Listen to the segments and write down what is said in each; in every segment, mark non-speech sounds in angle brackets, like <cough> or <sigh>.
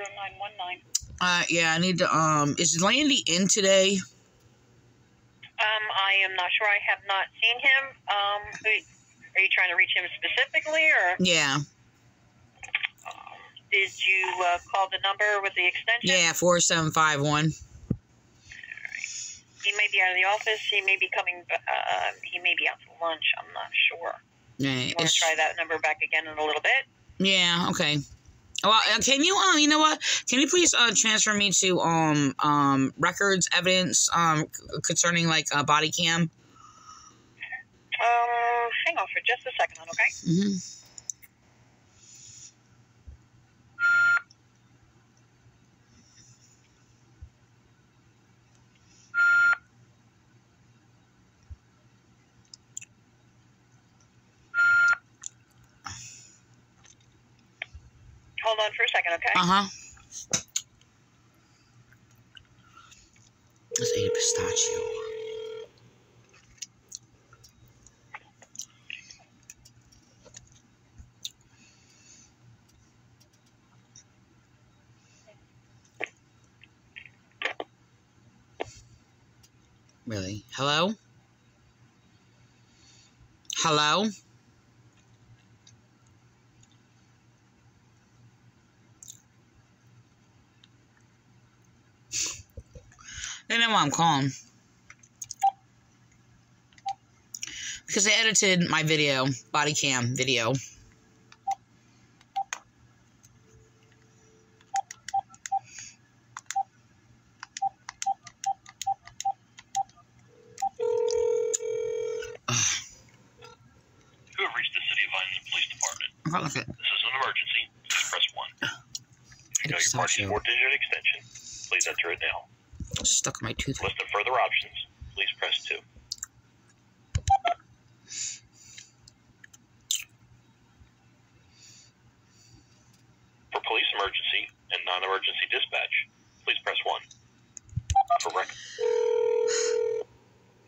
operator 0919. Uh, yeah, I need to. Um, is Landy in today? Um, I am not sure. I have not seen him. Um, are you trying to reach him specifically, or Yeah, did you uh, call the number with the extension? yeah, four seven five one. He may be out of the office. He may be coming. Uh, he may be out for lunch. I'm not sure. Yeah, You want to try that number back again in a little bit? yeah, okay. Well, uh, can you um, you know what? Can you please uh transfer me to um um records evidence um concerning like uh, body cam? Um, hang on for just a second, okay? Mm-hmm. Hold on for a second, okay? Uh huh. Let's eat a pistachio. Really? Hello? Hello? They know why I'm calling. Because they edited my video, body cam video. You have reached the City of Vineland Police Department. Look at This is an emergency. Please press 1. You know your party's four-digit extension, please enter it now. Stuck in my tooth. List of further options, please press 2. For police emergency and non-emergency dispatch, please press 1. For rec-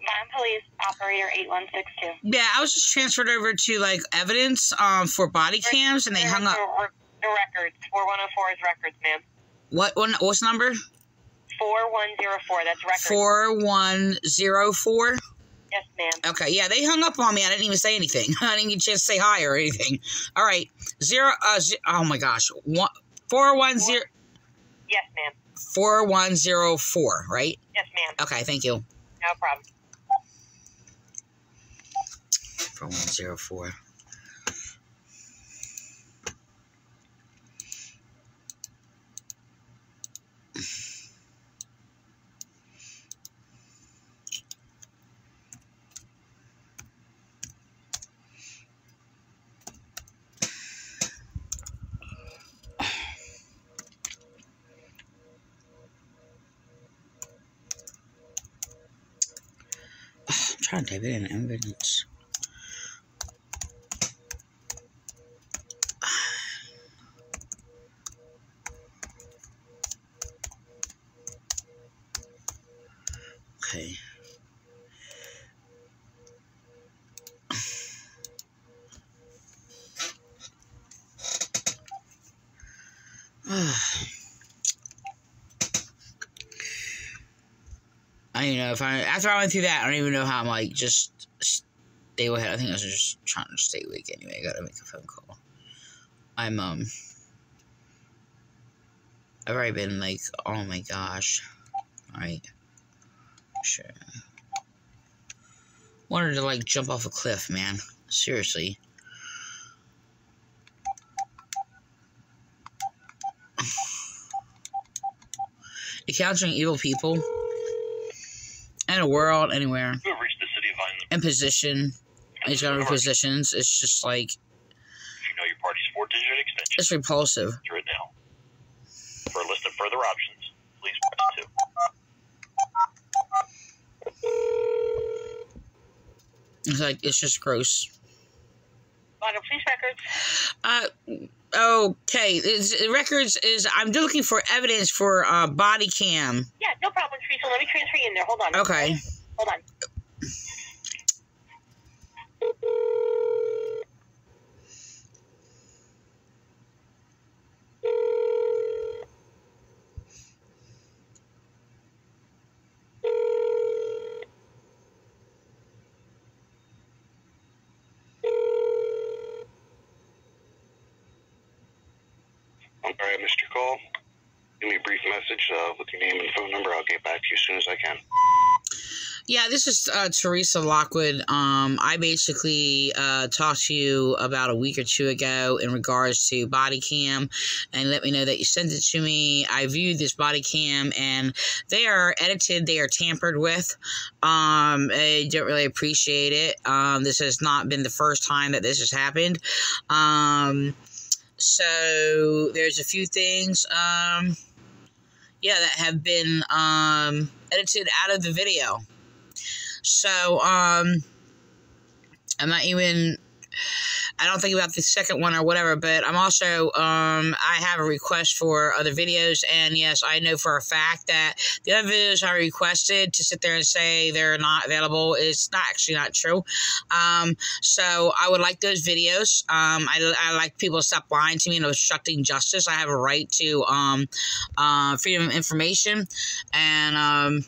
Vine Police Operator 8162. Yeah, I was just transferred over to like evidence um for body cams, and they hung up. The, the records. 4104 is records, ma'am. What one? What's the number? 4104. That's record. 4104? Yes, ma'am. Okay. Yeah, they hung up on me. I didn't even say anything. <laughs> I didn't even just say hi or anything. All right. Zero. Uh, Oh my gosh. One, 410. Four, yes, ma'am. 4104, right? Yes, ma'am. Okay. Thank you. No problem. 4104. can't it in, I'm very nuts. Okay. Ah. <sighs> <sighs> I don't know if I after I went through that I don't even know how I'm like just stay ahead. I think I was just trying to stay awake anyway. I gotta make a phone call. I'm um I've already been like oh my gosh. Alright. Sure. Wanted to like jump off a cliff, man. Seriously. <sighs> Encountering evil people in a world anywhere You have reached the City of Vineland. in position, these government Emergency. positions, it's just like If you know your party's four-digit extension, it's repulsive. enter it now. For a list of further options, please press 2. It's like it's just gross. Vinyl Police Records. Uh, okay. It's, records is I'm looking for evidence for uh body cam. Yeah, so let me transfer you in there. Hold on. Okay. Hold on. All right, Mr. call. Give me a brief message uh, with your name and phone number. I'll get back to you as soon as I can. Yeah, this is uh, Theresa Lockwood. Um, I basically uh, talked to you about a week or two ago in regards to body cam, and let me know that you sent it to me. I viewed this body cam, and they are edited. They are tampered with. Um, I don't really appreciate it. Um, this has not been the first time that this has happened. Um, so there's a few things. Yeah, that have been um, edited out of the video. So, um, I'm not even, I don't think about the second one or whatever, but I'm also, um, I have a request for other videos. And yes, I know for a fact that the other videos I requested to sit there and say they're not available is not actually not true. Um, so I would like those videos. Um, I, I like people to stop lying to me and obstructing justice. I have a right to, um, uh, freedom of information. And, um,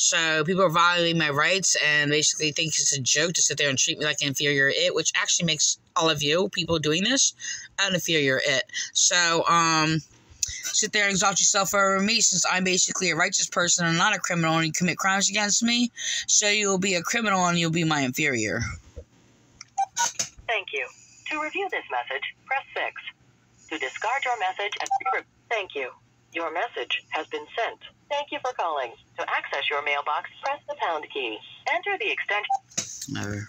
so people are violating my rights and basically think it's a joke to sit there and treat me like an inferior it, which actually makes all of you people doing this an inferior it. So um sit there and exalt yourself over me since I'm basically a righteous person and not a criminal and you commit crimes against me. So you'll be a criminal and you'll be my inferior. Thank you. To review this message, press 6. To discard your message and thank you. Your message has been sent. Thank you for calling. To access your mailbox, press the pound key. Enter the extension. Never.